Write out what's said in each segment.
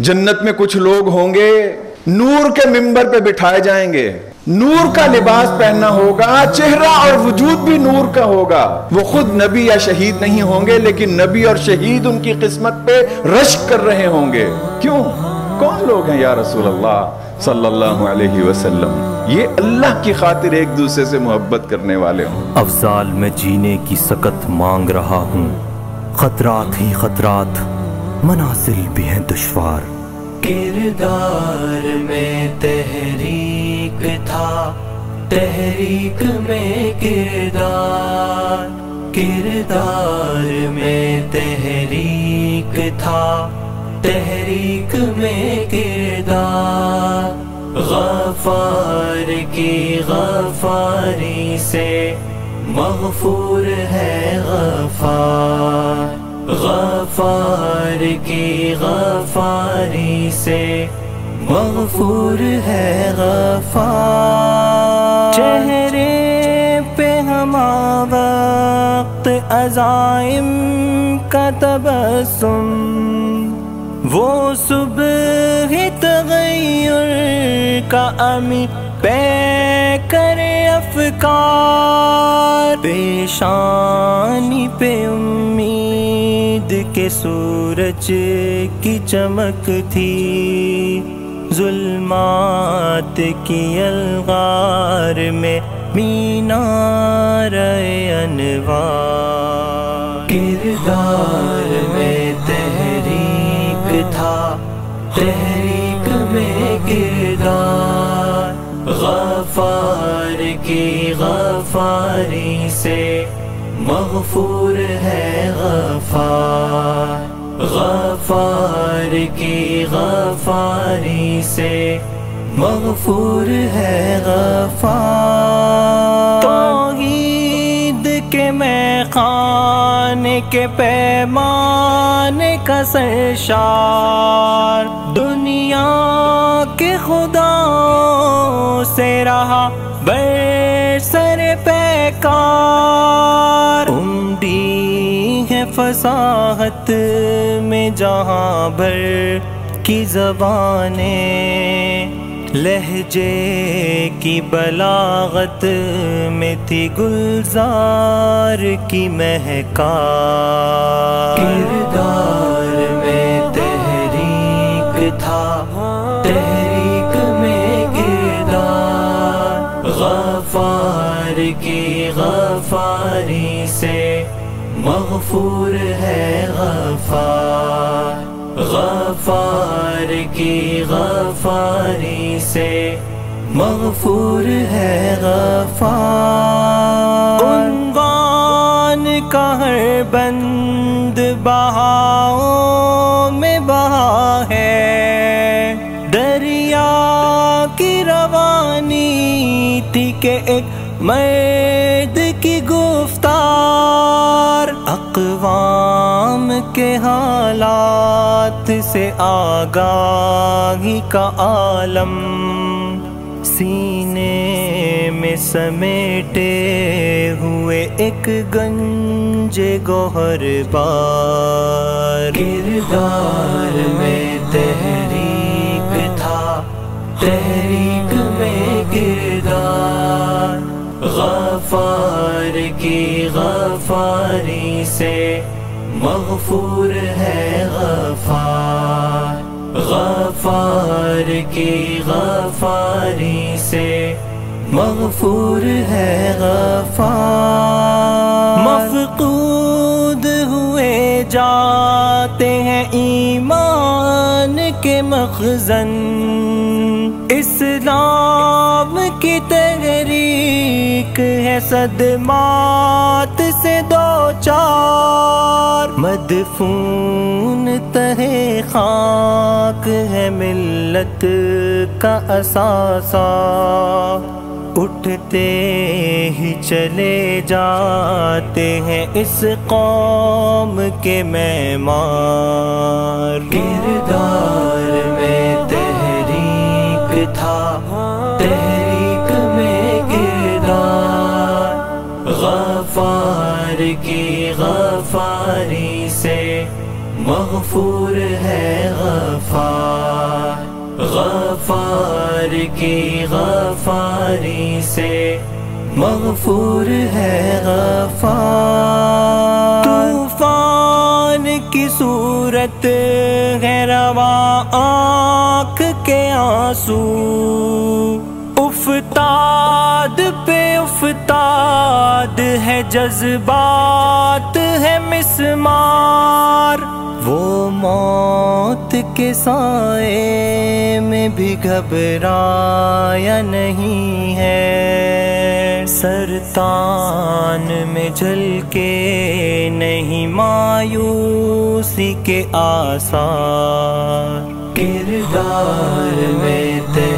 जन्नत में कुछ लोग होंगे, नूर के मिंबर पे बिठाए जाएँगे। नूर का लिबास पहनना होगा, चेहरा और वजूद भी नूर का होगा। वो खुद नबी या शहीद नहीं होंगे, लेकिन नबी और शहीद उनकी किस्मत पे रश कर रहे होंगे। क्यों? कौन लोग हैं या रसूल अल्लाह सल्लल्लाहु अलैहि वसल्लम? ये अल्लाह की खातिर एक दूसरे से मोहब्बत करने वाले हों। अफजाल में जीने की सकत मांग रहा हूँ। खतरात ही खतरात। मनासिल भी हैं दुश्वार। किरदार में तहरीक था, तहरीक में किरदार। किरदार में तहरीक था, तहरीक में किरदार। गफार की गफारी से मगफूर है गफार। गफार की गफारी से मगफूर है गफार। चेहरे पे हम वक्त अजाइम का तबसुम वो सुबह तगैर का अमी पे करे अफकार। पेशानी पे के सूरज की चमक थी। जुल्मात की अलगार में मीनार अनवार। किरदार में तहरीक था, तहरीक में किरदार। गफार की गफारी से मगफूर है गफार गफार की गफारी से मगफूर है गफार। तौहीद के मैं खाने के पैमाने का सरशार, दुनिया के खुदाओं से रहा बरसर पैकार। उमड़ी है फसाहत में जहाँ भर की जबाने, लहजे की बलागत में थी गुलजार की महका किरदार में तहरीक था, तहरीक में किरदार। गफार की गफारी से मगफूर है गफार गफार की गफारी से मगफूर है गफार। उनवान का हर बंद बहाओं में बहा है। दरिया की रवानी थी के एक मर्द के हालात से आगाही का आलम, सीने में समेटे हुए एक गंज गोहर बार। किरदार में तहरीक था, तहरीक में किरदार। गफार की गफारी से मगफूर है गफार गफार की गफारी से। मगफूर है गफार। मफकूद हुए जाते हैं ईमान के मखजन। इस्लाम की तहरीक है सदमात से दो चार। मदफून तहे खाक है मिल्लत का असासा। उठते ही चले जाते हैं इस कौम के मैमार की गफारी से मगफूर है गफा। गफार की गफारी से मगफूर है गफार तूफ़ान की सूरत गैरवा आँख के आँसू। उफताद पे उफताद है जज्बात है मिसमार। वो मौत के साए में भी घबराया नहीं है। सरतान में जल के नहीं मायूसी के आसार। किरदार में तहरीक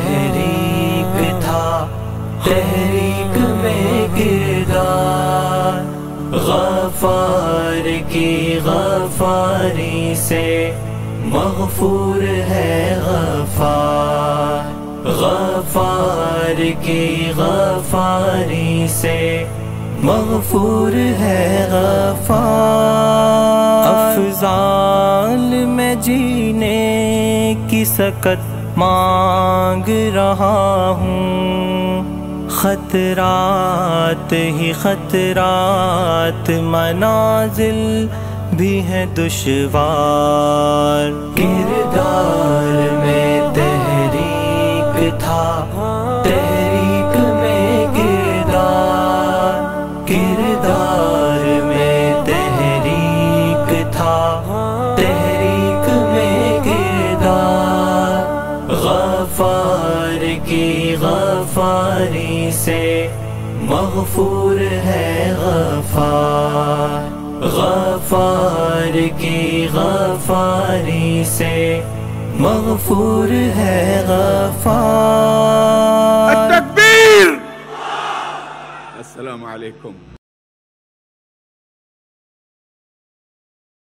गफार की गफारी से मगफूर है गफार। गफार की गफारी से मगफूर है गफार। अफजाल में जीने की सकत मांग रहा हूँ। खतरात ही खतरात मनाजिल भी है दुशवार। किरदार में तहरीक था। गफार की गफारी से मगफूर है गफार गफार की गफारी से मगफूर है गफार तकबीर अस्सलाम वालेकुम